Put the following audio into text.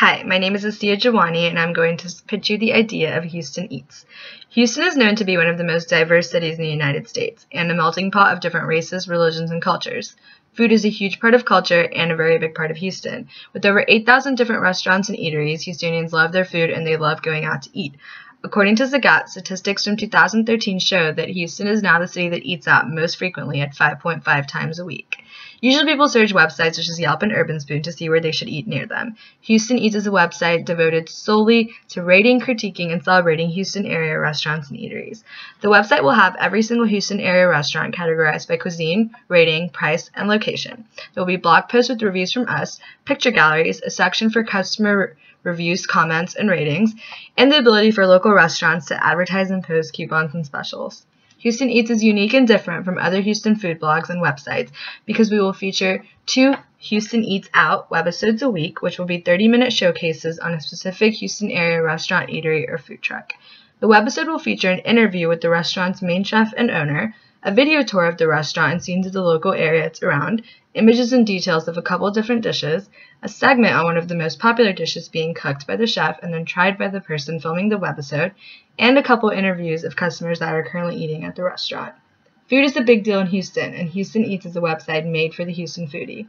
Hi, my name is Aasiya Jiwani, and I'm going to pitch you the idea of Houston Eats. Houston is known to be one of the most diverse cities in the United States, and a melting pot of different races, religions, and cultures. Food is a huge part of culture and a very big part of Houston. With over 8,000 different restaurants and eateries, Houstonians love their food and they love going out to eat. According to Zagat, statistics from 2013 show that Houston is now the city that eats out most frequently at 5.5 times a week. Usually people search websites such as Yelp and Urban Spoon to see where they should eat near them. Houston Eats is a website devoted solely to rating, critiquing, and celebrating Houston area restaurants and eateries. The website will have every single Houston area restaurant categorized by cuisine, rating, price, and location. There will be blog posts with reviews from us, picture galleries, a section for customer reviews, comments, and ratings, and the ability for local restaurants to advertise and post coupons and specials. Houston Eats is unique and different from other Houston food blogs and websites because we will feature two Houston Eats Out webisodes a week, which will be 30 minute showcases on a specific Houston area restaurant, eatery, or food truck. The webisode will feature an interview with the restaurant's main chef and owner, a video tour of the restaurant and scenes of the local area it's around, images and details of a couple different dishes, a segment on one of the most popular dishes being cooked by the chef and then tried by the person filming the webisode, and a couple interviews of customers that are currently eating at the restaurant. Food is a big deal in Houston, and Houston Eats is a website made for the Houston foodie.